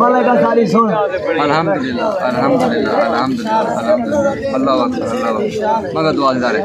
मलाइका सारी सुन अल्हम्दुलिल्लाह अल्हम्दुलिल्लाह अल्हम्दुलिल्लाह अल्हम्दुलिल्लाह। अल्लाह अल्लाह मगर दुआ है